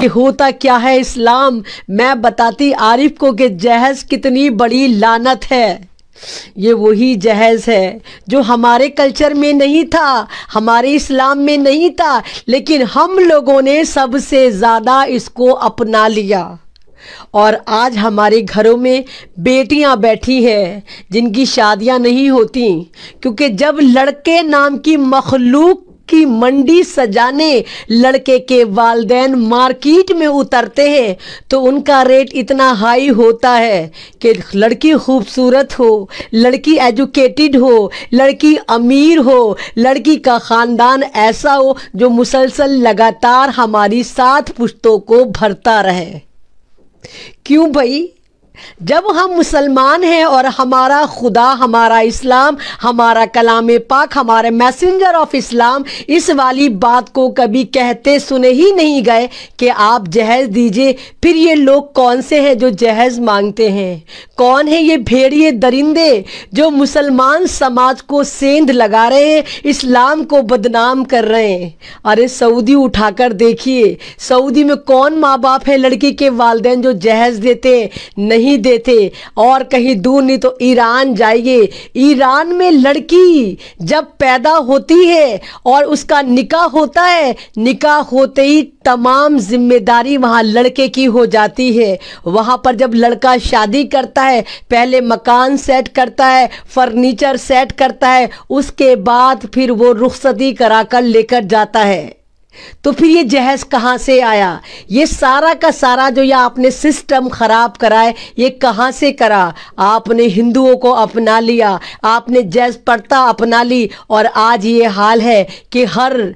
कि होता क्या है इस्लाम? मैं बताती आरिफ को कि जहज कितनी बड़ी लानत है। ये वही जहेज है जो हमारे कल्चर में नहीं था, हमारे इस्लाम में नहीं था, लेकिन हम लोगों ने सबसे ज़्यादा इसको अपना लिया। और आज हमारे घरों में बेटियाँ बैठी हैं, जिनकी शादियाँ नहीं होती, क्योंकि जब लड़के नाम की मखलूक की मंडी सजाने लड़के के वालदेन मार्केट में उतरते हैं तो उनका रेट इतना हाई होता है कि लड़की खूबसूरत हो, लड़की एजुकेटेड हो, लड़की अमीर हो, लड़की का ख़ानदान ऐसा हो जो मुसलसल लगातार हमारी सात पुश्तों को भरता रहे। क्यों भाई? जब हम मुसलमान हैं और हमारा खुदा, हमारा इस्लाम, हमारा कलाम पाक, हमारे मैसेंजर ऑफ़ इस्लाम इस वाली बात को कभी कहते, सुने ही नहीं गए कि आप जहेज दीजिए। फिर ये लोग कौन से हैं जो जहेज मांगते हैं? कौन है ये भेड़िए दरिंदे जो मुसलमान समाज को सेंध लगा रहे हैं, इस्लाम को बदनाम कर रहे हैं? अरे सऊदी उठाकर देखिए, सऊदी में कौन माँ बाप है लड़की के वालदेन जो जहेज देते नहीं नहीं देते। और कहीं दूर नहीं तो ईरान जाइए। ईरान में लड़की जब पैदा होती है और उसका निकाह होता है, निकाह होते ही तमाम ज़िम्मेदारी वहाँ लड़के की हो जाती है। वहाँ पर जब लड़का शादी करता है, पहले मकान सेट करता है, फर्नीचर सेट करता है, उसके बाद फिर वो रुखसती कराकर लेकर जाता है। तो फिर ये जहेज कहाँ से आया? ये सारा का सारा जो ये आपने सिस्टम ख़राब कराए ये कहाँ से करा? आपने हिंदुओं को अपना लिया, आपने जैज पड़ता अपना ली, और आज ये हाल है कि हर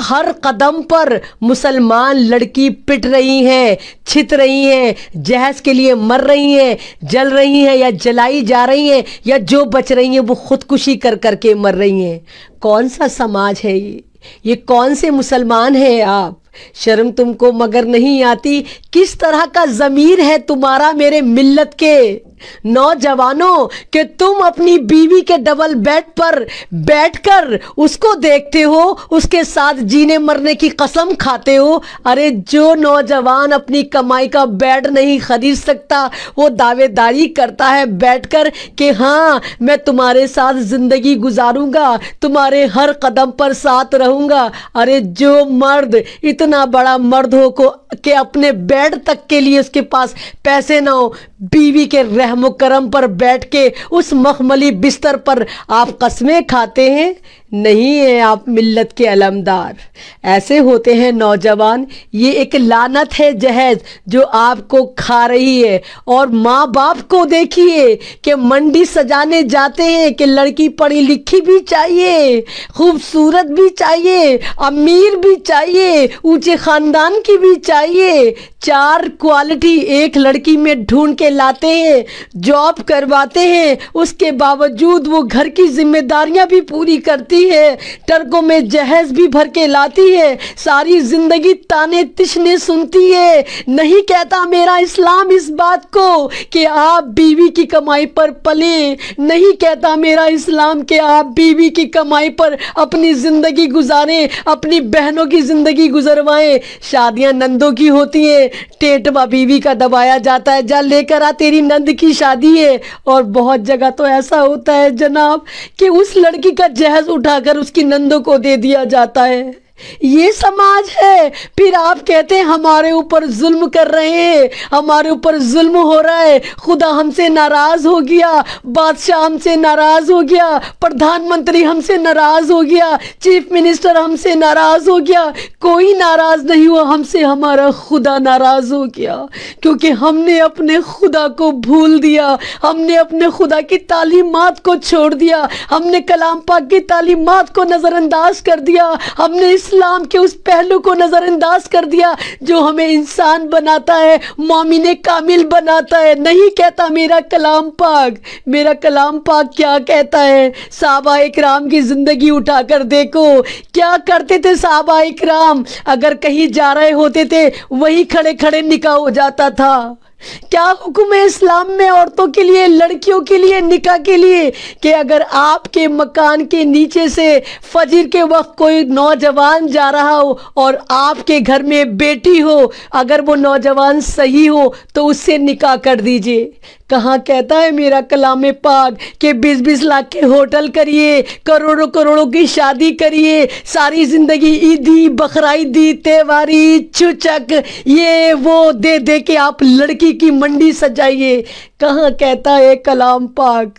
हर कदम पर मुसलमान लड़की पिट रही हैं, छित रही हैं जहज के लिए मर रही हैं, जल रही हैं या जलाई जा रही हैं, या जो बच रही हैं वो खुदकुशी कर करके मर रही हैं। कौन सा समाज है ये? ये कौन से मुसलमान हैं आप? शर्म तुमको मगर नहीं आती? किस तरह का ज़मीर है तुम्हारा मेरे मिल्लत के? नौजवानों, कि तुम अपनी बीवी के डबल बेड पर बैठकर उसको देखते हो, उसके साथ जीने मरने की कसम खाते हो। अरे, जो नौजवान अपनी कमाई का बेड नहीं खरीद सकता, वो दावेदारी करता है बैठकर कि हाँ मैं तुम्हारे साथ ज़िंदगी गुजारूँगा, तुम्हारे हर कदम पर साथ रहूँगा। अरे, जो मर्द, इतना बड़ा मर्द हो को, कि अपने बेड तक के लिए उसके पास पैसे ना हो, बीवी के रहम करम पर बैठ के उस मखमली बिस्तर पर आप कस्में खाते हैं? नहीं है आप मिल्लत के अलमदार। ऐसे होते हैं नौजवान। ये एक लानत है जहेज जो आपको खा रही है। और माँ बाप को देखिए कि मंडी सजाने जाते हैं कि लड़की पढ़ी लिखी भी चाहिए, खूबसूरत भी चाहिए, अमीर भी चाहिए, ऊँचे ख़ानदान की भी चाहिए। चार क्वालिटी एक लड़की में ढूंढ के लाते हैं। जॉब करवाते हैं, उसके बावजूद वो घर की जिम्मेदारियाँ भी पूरी करती है, टर्कों में जहेज भी भर के लाती है, सारी ज़िंदगी ताने तिशने सुनती है। नहीं कहता मेरा इस्लाम इस बात को कि आप बीवी की कमाई पर पले, नहीं कहता मेरा इस्लाम कि आप बीवी की कमाई पर अपनी ज़िंदगी गुजारें, अपनी बहनों की ज़िंदगी गुजरवाएँ। शादियाँ नंदों की होती हैं, टेटवा बीवी का दबाया जाता है, जा लेकर आ तेरी नंद की शादी है और बहुत जगह तो ऐसा होता है जनाब कि उस लड़की का जहेज उठाकर उसकी नंदों को दे दिया जाता है। ये समाज है। फिर आप कहते हैं, हमारे ऊपर जुल्म कर रहे हैं। हमारे ऊपर जुल्म हो रहा है। खुदा हमसे नाराज़ हो गया। बादशाह हमसे नाराज़ हो गया। प्रधानमंत्री हमसे नाराज़ हो गया। चीफ मिनिस्टर हमसे नाराज़ हो गया। कोई नाराज़ नहीं हुआ। हमसे हमारा खुदा नाराज़ हो गया। क्योंकि हमने अपने खुदा को भूल दिया। हमने अपने खुदा की तालीमत को छोड़ दिया। हमने कलाम पाक की तालीमत को नज़रअंदाज कर दिया। हमने इस इस्लाम के उस पहलू को नज़रअंदाज कर दिया जो हमें इंसान बनाता है, मोमिन कामिल बनाता है। नहीं कहता मेरा कलाम पाक। मेरा कलाम पाक क्या कहता है? साहबा इकराम की ज़िंदगी उठाकर देखो। क्या करते थे साहबा इकराम? अगर कहीं जा रहे होते थे, वही खड़े खड़े निकाह हो जाता था। क्या हुक्म है इस्लाम में औरतों के लिए, लड़कियों के लिए निका के लिए कि अगर आपके मकान के नीचे से फजीर के वक्त कोई नौजवान जा रहा हो और आपके घर में बेटी हो, अगर वो नौजवान सही हो तो उससे निका कर दीजिए। कहाँ कहता है मेरा कलाम पाक के बीस बीस लाख के होटल करिए, करोड़ों करोड़ों की शादी करिए, सारी ज़िंदगी ईदी बकराईदी त्योहारी, चुचक, ये वो दे दे के आप लड़की की मंडी सजाइए। कहाँ कहता है कलाम पाक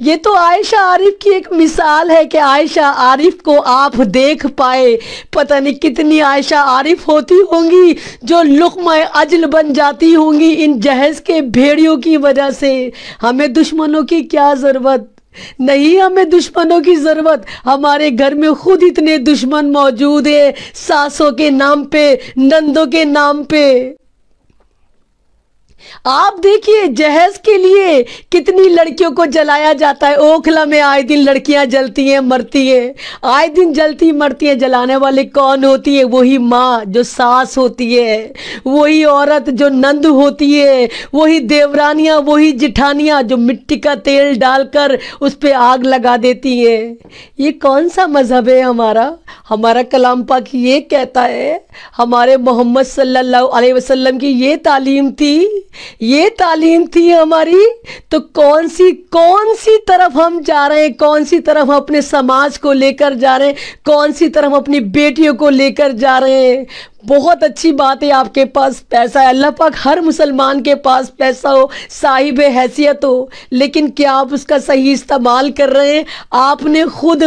ये तो आयशा आरिफ की एक मिसाल है कि आयशा आरिफ को आप देख पाए। पता नहीं कितनी आयशा आरिफ होती होंगी जो लुकमा अजल बन जाती होंगी इन जहेज के भेड़ियों की वजह से। हमें दुश्मनों की क्या ज़रूरत? नहीं हमें दुश्मनों की ज़रूरत। हमारे घर में खुद इतने दुश्मन मौजूद है, सासों के नाम पे, नंदों के नाम पे। आप देखिए, जहेज के लिए कितनी लड़कियों को जलाया जाता है। ओखला में आए दिन लड़कियाँ जलती हैं, मरती हैं। आए दिन जलती, मरती हैं। जलाने वाले कौन होती है? वही माँ जो सास होती है। वही औरत जो नंद होती है। वही देवरानियाँ, वही जिठानियाँ जो मिट्टी का तेल डालकर उस पर आग लगा देती है। ये कौन सा मज़हब है हमारा? हमारा कलाम पाक ये कहता है, हमारे मोहम्मद सल्लल्लाहु अलैहि वसल्लम की ये तालीम थी ये तालीम थी हमारी तो कौन सी कौन सी तरफ़ हम जा रहे हैं? कौन सी तरफ़ अपने समाज को लेकर जा रहे हैं? कौन सी तरफ़ अपनी बेटियों को लेकर जा रहे हैं? बहुत अच्छी बात है आपके पास पैसा है। अल्लाह पाक हर मुसलमान के पास पैसा हो, साहिब हैसियत हो। लेकिन क्या आप उसका सही इस्तेमाल कर रहे हैं? आपने खुद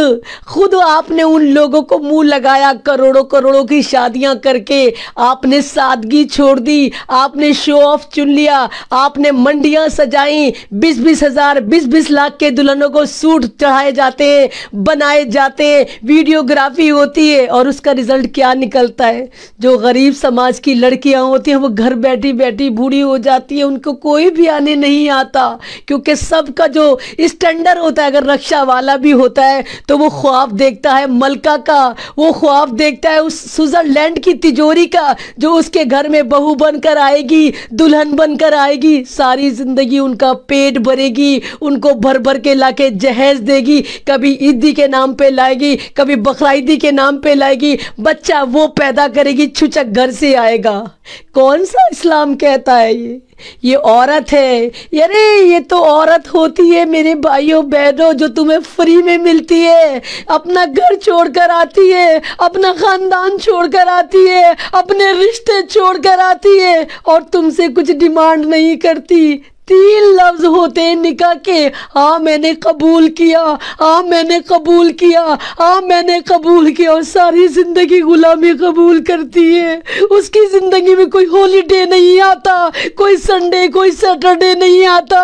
खुद आपने उन लोगों को मुँह लगाया, करोड़ों करोड़ों की शादियाँ करके। आपने सादगी छोड़ दी, आपने शो ऑफ़ चुन लिया, आपने मंडियाँ सजाई। बीस बीस हज़ार बीस बीस लाख के दुल्हनों को सूट चढ़ाए जाते हैं, बनाए जाते हैं, वीडियोग्राफी होती है और उसका रिज़ल्ट क्या निकलता है? जो जो गरीब समाज की लड़कियाँ होती हैं, वो घर बैठी बैठी बूढ़ी हो जाती है, उनको कोई भी आने नहीं आता। क्योंकि सबका जो स्टैंडर्ड होता है, अगर रक्षा वाला भी होता है तो वो ख्वाब देखता है, मलका का, वो ख्वाब देखता है, उस स्विट्जरलैंड की तिजोरी का, जो उसके घर में बहू बनकर आएगी, दुल्हन बनकर आएगी, सारी ज़िंदगी उनका पेट भरेगी, उनको भर भर के ला जहेज देगी, कभी ईदी के नाम पे लाएगी, कभी बकराईदी के नाम पे लाएगी, बच्चा वो पैदा करेगी छुचक घर से आएगा। कौन सा इस्लाम कहता है ये? ये औरत है। अरे, ये तो औरत होती है मेरे भाइयों, बहनों, जो तुम्हें फ्री में मिलती है। अपना घर छोड़कर आती है, अपना खानदान छोड़कर आती है, अपने रिश्ते छोड़कर आती है और तुमसे कुछ डिमांड नहीं करती। तीन लफ्ज होते हैं निकाह के। हाँ मैंने कबूल किया। हाँ मैंने कबूल किया। हाँ मैंने कबूल किया। और सारी ज़िंदगी गुलामी कबूल करती है। उसकी ज़िंदगी में कोई हॉलीडे नहीं आता। कोई संडे कोई सैटरडे नहीं आता।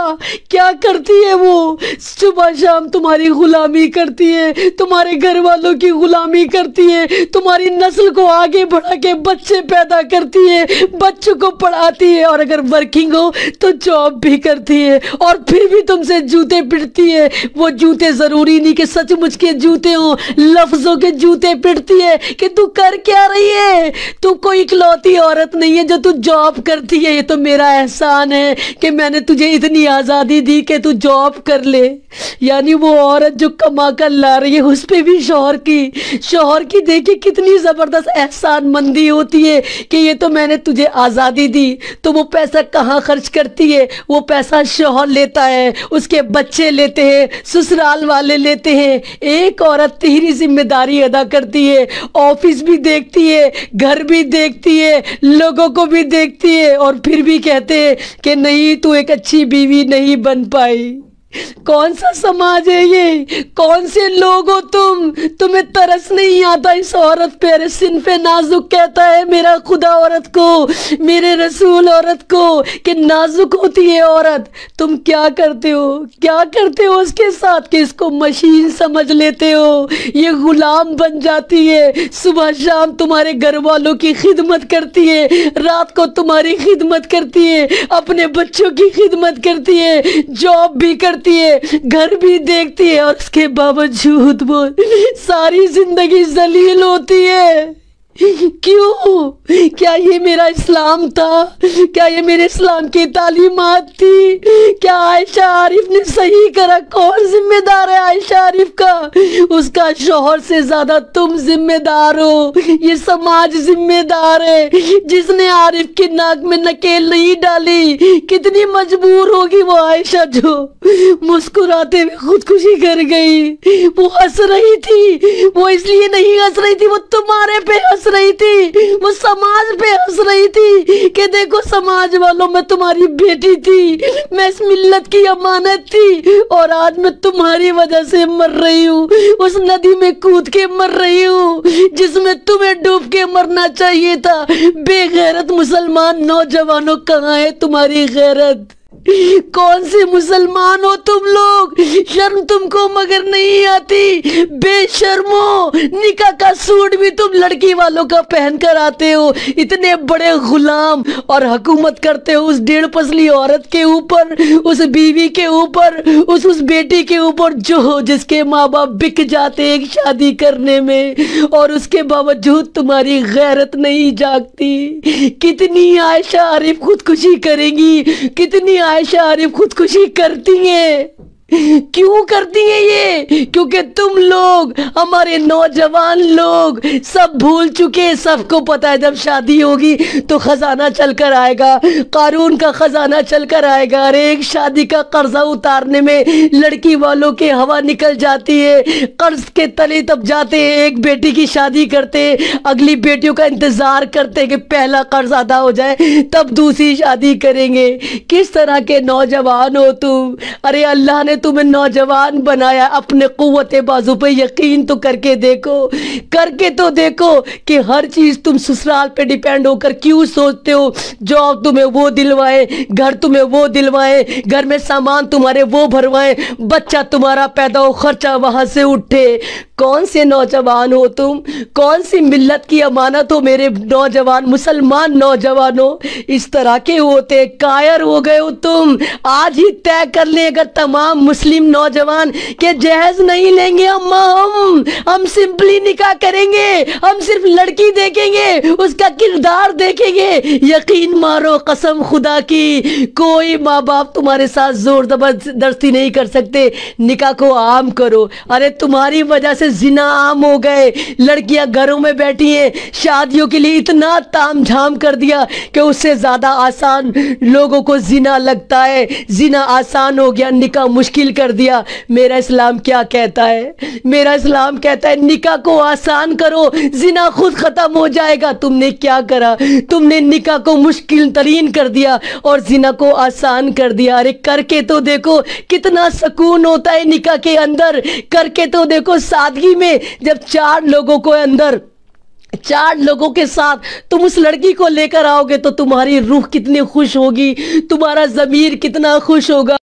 क्या करती है वो? सुबह शाम तुम्हारी गुलामी करती है। तुम्हारे घर वालों की गुलामी करती है। तुम्हारी नस्ल को आगे बढ़ा के बच्चे पैदा करती है। बच्चों को पढ़ाती है। और अगर वर्किंग हो तो जॉब भी करती है, और फिर भी तुमसे जूते पिटती है। वो जूते ज़रूरी नहीं कि सचमुच के जूते हो, लफ्ज़ों के जूते पिटती है कि तू कर क्या रही है? तू कोई इकलौती औरत नहीं है जो तू जॉब करती है। ये तो मेरा एहसान है कि मैंने तुझे इतनी आज़ादी दी कि तू जॉब कर ले। यानी वो औरत जो कमा कर ला रही है, उस पर भी शोहर की शोहर की देखिए कितनी ज़बरदस्त एहसान मंदी होती है कि ये तो मैंने तुझे आज़ादी दी। तो वो पैसा कहाँ खर्च करती है? वो पैसा शोहर लेता है, उसके बच्चे लेते हैं, ससुराल वाले लेते हैं। एक औरत तेरी ज़िम्मेदारी अदा करती है, ऑफ़िस भी देखती है, घर भी देखती है, लोगों को भी देखती है और फिर भी कहते हैं कि नहीं, तू एक अच्छी बीवी नहीं बन पाई। कौन सा समाज है ये? कौन से लोग हो तुम? तुम्हें तरस नहीं आता इस औरत पे? सिन पे नाजुक कहता है मेरा खुदा औरत को, मेरे रसूल औरत को, कि नाजुक होती है औरत। तुम क्या करते हो? क्या करते हो उसके साथ कि इसको मशीन समझ लेते हो? ये गुलाम बन जाती है। सुबह शाम तुम्हारे घर वालों की खिदमत करती है। रात को तुम्हारी खिदमत करती है। अपने बच्चों की खिदमत करती है। जॉब भी करती करती है, घर भी देखती है और उसके बावजूद वो सारी ज़िंदगी जलील होती है। क्यों? क्या ये मेरा इस्लाम था? क्या ये मेरे इस्लाम की तालीमत थी? क्या आयशा आरिफ ने सही करा? कौन जिम्मेदार है आयशा आरिफ का? उसका शोहर से ज़्यादा तुम जिम्मेदार हो। ये समाज जिम्मेदार है। जिसने आरिफ की नाक में नकेल नहीं डाली, कितनी मजबूर होगी वो आयशा जो मुस्कुराते हुए खुदकुशी कर गई। वो हंस रही थी। वो इसलिए नहीं हंस रही थी, वो तुम्हारे पे हंस हंस रही थी। वो समाज पे हंस रही थी कि देखो, समाज वालों में तुम्हारी बेटी थी। मैं इस मिल्लत की अमानत थी और आज मैं तुम्हारी वजह से मर रही हूँ। उस नदी में कूद के मर रही हूँ, जिसमें तुम्हें डूब के मरना चाहिए था। बेगैरत मुसलमान नौजवानों, कहाँ है तुम्हारी गैरत? कौन से मुसलमान हो तुम लोग? शर्म तुमको मगर नहीं आती। बेशर्मो, निका का सूट भी तुम लड़की वालों का पहन कर आते हो। इतने बड़े गुलाम और हुकूमत करते हो उस डेढ़ पसली औरत के ऊपर, उस बीवी के ऊपर, उस उस बेटी के ऊपर, जो जिसके माँ बाप बिक जाते एक शादी करने में। और उसके बावजूद तुम्हारी गैरत नहीं जागती। कितनी आयशा आरिफ खुदकुशी करेंगी, कितनी आयशा आरिफ खुदकुशी करती हैं। क्यों करती है ये? क्योंकि तुम लोग, हमारे नौजवान लोग, सब भूल चुके सबको पता है जब शादी होगी तो खजाना चल कर आएगा, कानून का खजाना चल कर आएगा। अरे, एक शादी का कर्जा उतारने में लड़की वालों के हवा निकल जाती है, कर्ज के तले तब जाते हैं, एक बेटी की शादी करते अगली बेटियों का इंतज़ार करते कि पहला कर्ज अदा हो जाए, तब दूसरी शादी करेंगे। किस तरह के नौजवान हो तुम? अरे, अल्लाह ने तुम्हें नौजवान बनाया, अपने कुत बाजू पे यकीन तो करके देखो, करके तो देखो कि हर चीज़ तुम ससुराल पे डिपेंड होकर क्यों सोचते हो। जॉब तुम्हें वो दिलवाए, घर तुम्हें वो दिलवाए, घर में सामान तुम्हारे वो भरवाए, बच्चा तुम्हारा पैदा हो, खर्चा वहाँ से उठे। कौन से नौजवान हो तुम? कौन सी मिल्लत की अमानत हो मेरे नौजवान, मुसलमान नौजवान? इस तरह के होते, कायर हो गए हो तुम। आज ही तय कर ले, अगर तमाम मुस्लिम नौजवान के जहेज नहीं लेंगे अम्मा हम हम सिंपली निकाह करेंगे, हम सिर्फ़ लड़की देखेंगे, उसका किरदार देखेंगे। यकीन मारो कसम खुदा की, कोई माँ बाप तुम्हारे साथ ज़ोर ज़बरदस्ती नहीं कर सकते। निकाह को आम करो। अरे तुम्हारी वजह से जिना आम हो गए। लड़कियाँ घरों में बैठी हैं, शादियों के लिए इतना ताम झाम कर दिया कि उससे ज़्यादा आसान लोगों को जिना लगता है। जिना आसान हो गया, निकाह मुश्किल मुश्किल कर दिया। मेरा इस्लाम क्या कहता है? मेरा इस्लाम कहता है निका को आसान करो, जिना खुद ख़त्म हो जाएगा। तुमने क्या करा? तुमने निका को मुश्किल तरीन कर दिया और जिना को आसान कर दिया। अरे करके तो देखो कितना सुकून होता है निका के अंदर। करके तो देखो सादगी में जब चार लोगों को अंदर, चार लोगों के साथ तुम उस लड़की को लेकर आओगे तो तुम्हारी रूह कितनी खुश होगी, तुम्हारा ज़मीर कितना खुश होगा।